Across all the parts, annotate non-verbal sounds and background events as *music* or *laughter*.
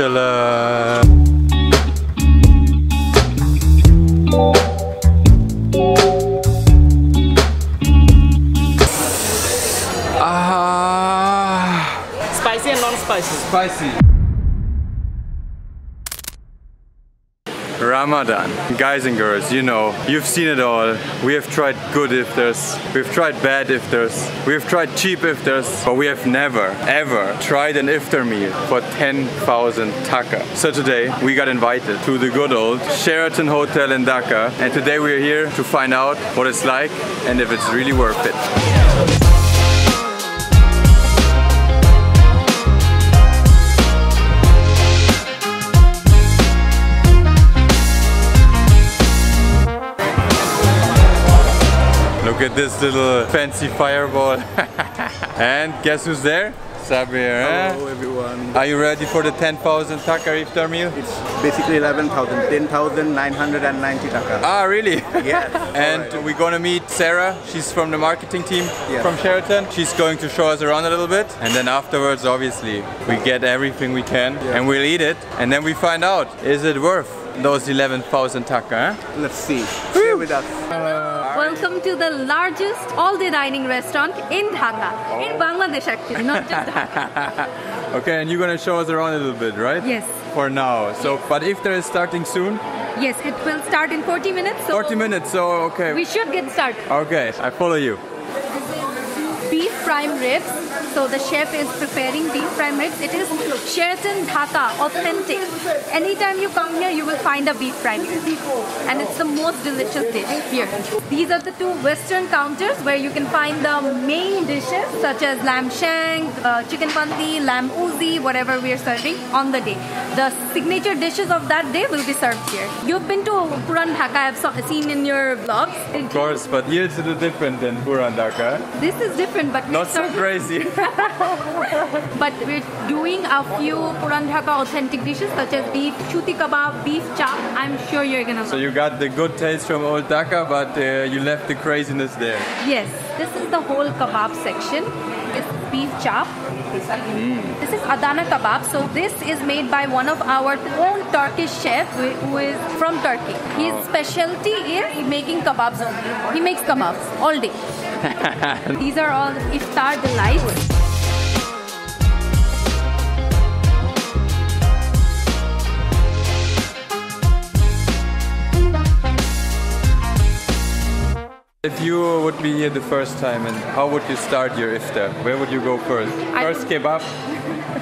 chiller. Ah, Spicy and non-spicy. spicy. Ramadan. Guys and girls, you know, you've seen it all. We have tried good iftars, we've tried bad iftars, we've tried cheap iftars, but we have never, ever tried an iftar meal for 10,000 taka. So today we got invited to the good old Sheraton Hotel in Dhaka, and today we're here to find out what it's like and if it's really worth it. This little fancy fireball. *laughs* and guess who's there? Sabir. eh? Hello everyone. Are you ready for the 10,000 taka iftar meal? It's basically 11,000, 10,990 taka. Ah, really? Yes. *laughs* and Alright. we're gonna meet Sarah. She's from the marketing team Yeah. from Sheraton. She's going to show us around a little bit. And then afterwards, obviously, we get everything we can and we'll eat it. And then we find out, is it worth those 11,000 taka? eh? Let's see. Stay with us. Welcome to the largest all-day dining restaurant in Dhaka, in Bangladesh actually, not just Dhaka. *laughs* Okay, and you're gonna show us around a little bit, right? Yes. For now. So, but if there is starting soon. Yes, it will start in 40 minutes. So 40 minutes. So, okay. We should get started. Okay, I follow you. Prime ribs. So the chef is preparing beef prime ribs. It is Sheraton Dhaka, authentic. Anytime you come here, you will find a beef prime rib. And it's the most delicious dish here. These are the two western counters where you can find the main dishes such as lamb shank, uh, chicken pandi, lamb uzi, whatever we are serving on the day. The signature dishes of that day will be served here. You've been to Puran Dhaka, I've seen in your vlogs. Of course, but here it's a little different than Puran Dhaka. This is different, but Not so crazy. *laughs* But we're doing a few Puran Dhaka authentic dishes such as beef chuti kebab, beef chop. I'm sure you're gonna so you got the good taste from old Dhaka, but uh, you left the craziness there. Yes, this is the whole kebab section. Is beef chop. This is Adana kebab. So this is made by one of our own Turkish chef who is from Turkey. His specialty is making kebabs only. He makes kebabs all day. *laughs* These are all iftar delights. If you would be here the first time, and how would you start your iftar? Where would you go first? I First kebab.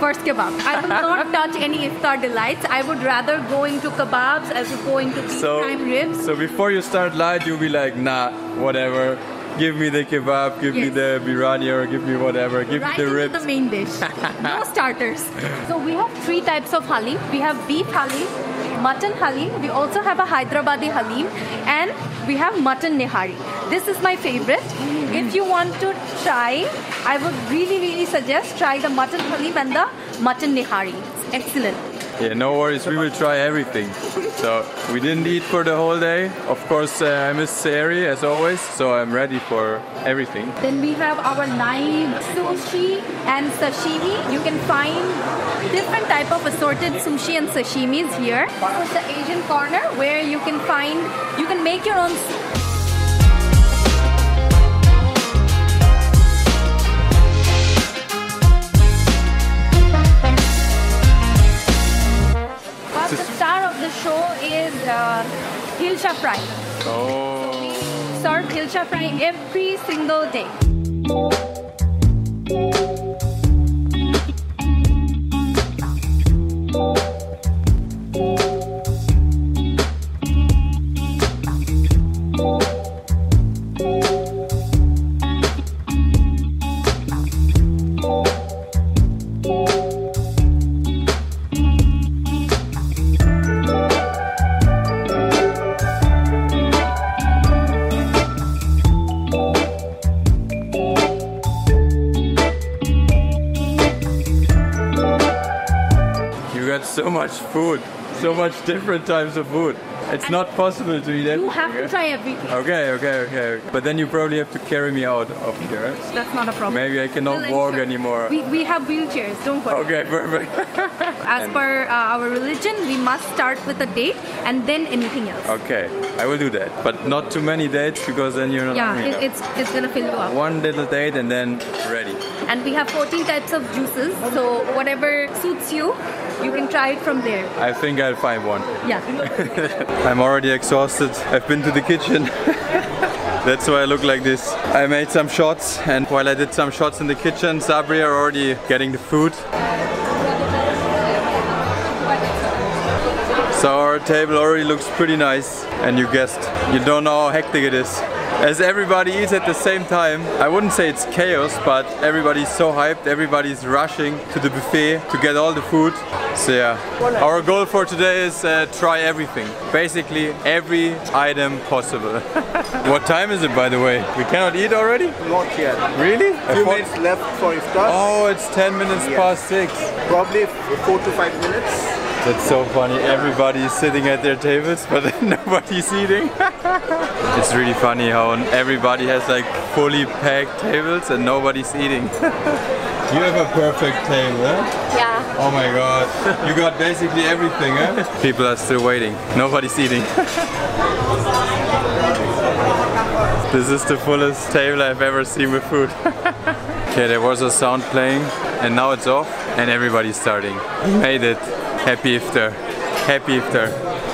First kebab. I will *laughs* not touch any iftar delights. I would rather go into kebabs as to go into beef So, prime ribs. so before you start light, you'll be like, nah, whatever. Give me the kebab, give me the biryani, or give me whatever. Give right me the ribs. the main dish. no *laughs* starters. So we have three types of halim. We have beef halim, mutton halim. We also have a Hyderabadi halim, and we have mutton nihari. This is my favorite. If you want to try, I would really, really suggest try the mutton halim and the mutton nihari. It's excellent. Yeah, no worries. We will try everything. So we didn't eat for the whole day. Of course, uh, I miss Sehri as always. So I'm ready for everything. Then we have our live sushi and sashimi. You can find different type of assorted sushi and sashimis here. This is the Asian corner where you can find, you can make your own. Star of the show is uh, Hilsha fry. Oh. Serve Hilsha fry every single day. So much food, so much different types of food. It's not possible to eat everything. You have to try everything. Okay, okay, okay. But then you probably have to carry me out of here. That's not a problem. Maybe I cannot We'll walk anymore. We, we have wheelchairs, don't worry. Okay, perfect. *laughs* as And- per uh, our religion, we must start with a date and then anything else. Okay, I will do that, but not too many dates because then you're not Yeah, it, it's it's gonna fill you up. One little date and then ready. And we have 14 types of juices, so whatever suits you, you can try it from there. I think I'll find one. Yeah. *laughs* I'm already exhausted. I've been to the kitchen. *laughs* That's why I look like this. I made some shots and while I did some shots in the kitchen, Sabri are already getting the food. So our table already looks pretty nice and you guessed, you don't know how hectic it is. As everybody eats at the same time, I wouldn't say it's chaos, but everybody's so hyped, everybody's rushing to the buffet to get all the food. So yeah, our goal for today is uh, try everything. Basically every item possible. *laughs* what time is it by the way? We cannot eat already? Not yet. Really? A Few minutes left for iftar. Oh, it's 10 minutes Yes. past 6. Probably four to five minutes. That's so funny. Everybody is sitting at their tables, but *laughs* nobody's eating. *laughs* it's really funny how everybody has like fully packed tables and nobody's eating. *laughs* you have a perfect table, huh? Yeah. Oh my god. You got basically everything, huh? People are still waiting. Nobody's eating. this is the fullest table I've ever seen with food. okay, there was a sound playing and now it's off and everybody's starting. We made it. Happy iftar. Happy iftar.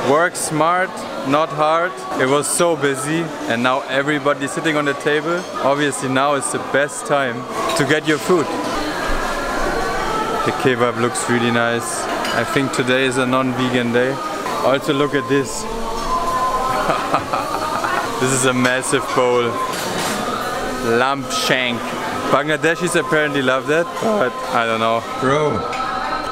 Work smart, not hard. It was so busy and now everybody's sitting on the table. Obviously now is the best time to get your food. The kebab looks really nice. I think today is a non-vegan day. Also look at this. *laughs* this is a massive bowl. Lamb shank. Bangladeshis apparently love that, but I don't know. Bro,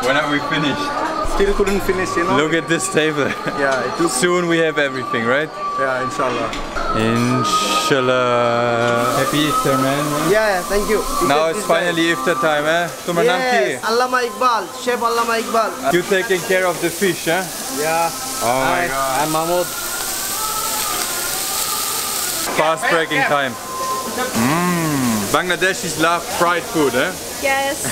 when are we finished? Still couldn't finish, you know. Look at this table. Yeah, it took. Soon we have everything, right? Yeah, inshallah. Inshallah. Happy Easter, man. Yeah, thank you. You Now it's this guy. finally Iftar time, eh? Tumar naam ki? Yes, Allama Iqbal, Chef Allama Iqbal. You taking care of the fish, huh? Yeah. Oh my Hi, god. I'm Mahmoud. Fast breaking time. Mmm. Bangladeshis love fried food, eh? Yes.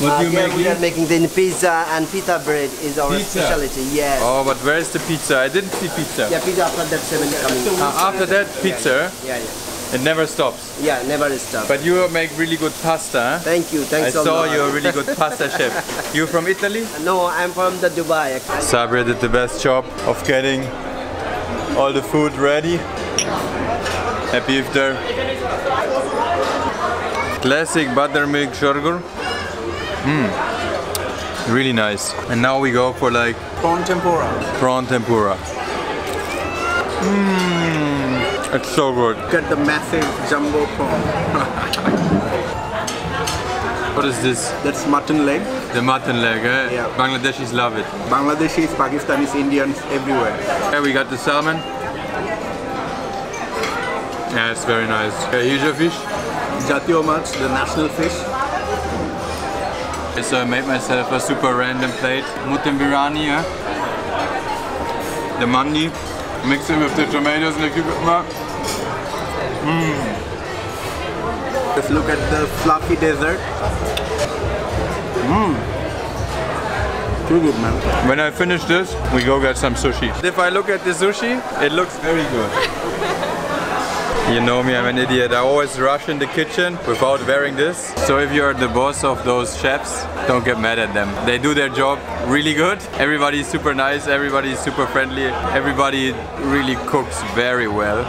What Uh, do you yeah, make we are making the pizza and pita bread is our Pizza? specialty. Yes. Oh, but where is the pizza? I didn't see pizza. Yeah, pizza after that seven coming. Uh, after that, pizza, Yeah, yeah. it never stops. Yeah, never stops. But you make really good pasta. Thank you. I Thanks a saw lot. you're a really good pasta *laughs* chef. You from Italy? No, I'm from the Dubai. Sabri did the best job of getting all the food ready. Happy Iftar. Classic buttermilk sugar. Mmm. Really nice. And now we go for like Prawn tempura. prawn tempura. Mmm. It's so good. Get the massive jumbo prawn. *laughs* What is this? That's mutton leg. The mutton leg, eh? Yeah. Bangladeshis love it. Bangladeshis, Pakistanis, Indians, everywhere. Here we got the salmon. Yeah, it's very nice. Okay, here's your fish. Jatiyo mach, the national fish. So I uh, made myself a super random plate. Mutton biryani, yeah. The mandi. Mix it with the tomatoes and the cucumber. Mm. Just look at the fluffy dessert. Mmm. Too good, man. When I finish this, we go get some sushi. If I look at the sushi, it looks very good. *laughs* You know me, I'm an idiot. I always rush in the kitchen without wearing this. So if you're the boss of those chefs, don't get mad at them. They do their job really good. Everybody's super nice, everybody's super friendly, everybody really cooks very well.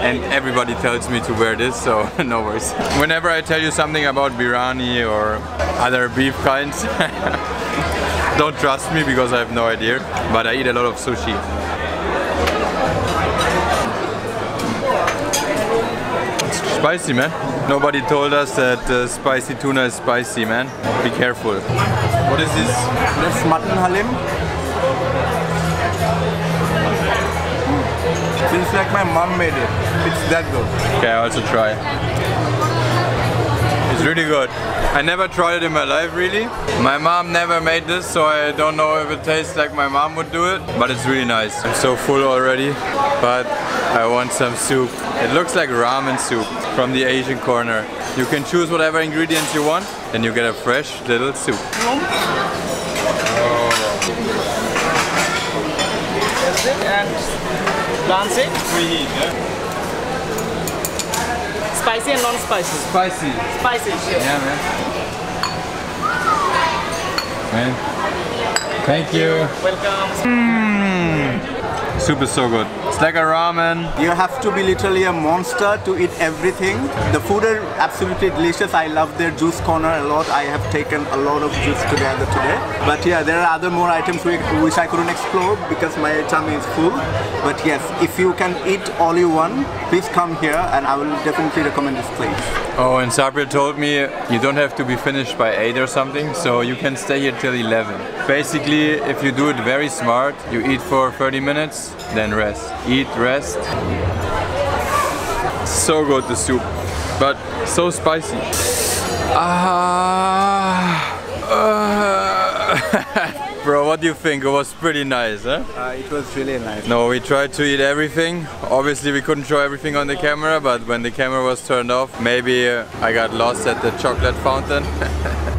And everybody tells me to wear this, so *laughs* no worries. Whenever I tell you something about biryani or other beef kinds, *laughs* don't trust me because I have no idea. But I eat a lot of sushi. It's spicy, man. Nobody told us that uh, spicy tuna is spicy, man. Be careful. What is this? That's mutton halim. Mm. Feels like my mom made it. It's that good. Okay, I'll also try. It's really good. I never tried it in my life, really. My mom never made this, so I don't know if it tastes like my mom would do it, but it's really nice. I'm so full already, but I want some soup. It looks like ramen soup from the Asian corner. You can choose whatever ingredients you want. and you get a fresh little soup. That's it. And dance it. Preheat, yeah? Spicy and non-spicy. Spicy. Spicy, sure. Yeah, man. Man. Thank you. Welcome. Mmm. Soup is so good. It's like a ramen. You have to be literally a monster to eat everything. The food are absolutely delicious. I love their juice corner a lot. I have taken a lot of juice together today. But yeah, there are other more items which which I couldn't explore because my tummy is full. But yes, if you can eat all you want, please come here and I will definitely recommend this place. Oh, and Sabri told me you don't have to be finished by 8 or something, so you can stay here till 11. Basically, if you do it very smart, you eat for 30 minutes, then rest. Eat, rest. So good, the soup, but so spicy. Ah. ah. *laughs* Bro, what do you think? It was pretty nice, huh? Uh, it was really nice. No, we tried to eat everything. Obviously, we couldn't show everything on the camera, but when the camera was turned off, maybe uh, I got lost at the chocolate fountain. *laughs*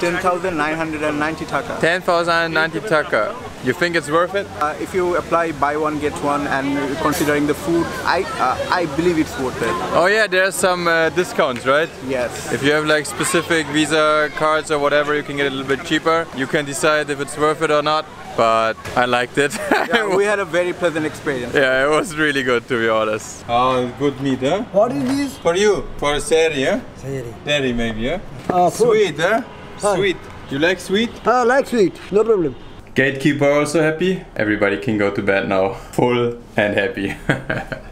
10,990 taka. 10,090 taka. You think it's worth it? Uh, if you apply buy one get one and considering the food, I uh, I believe it's worth it. Oh yeah, there's some uh, discounts, right? Yes. If you have like specific Visa cards or whatever, you can get it a little bit cheaper. You can decide if it's worth it or not, but I liked it. *laughs* Yeah, we had a very pleasant experience. Yeah, it was really good to be honest. Oh, good meat, huh? What is this? For you, for Seri, yeah? Sayuri. Dairy maybe, yeah? Ah, fruit. Sweet, huh? Hi. Sweet. You like sweet? Ah, like sweet, no problem. Gatekeeper also happy. Everybody can go to bed now, full and happy. *laughs*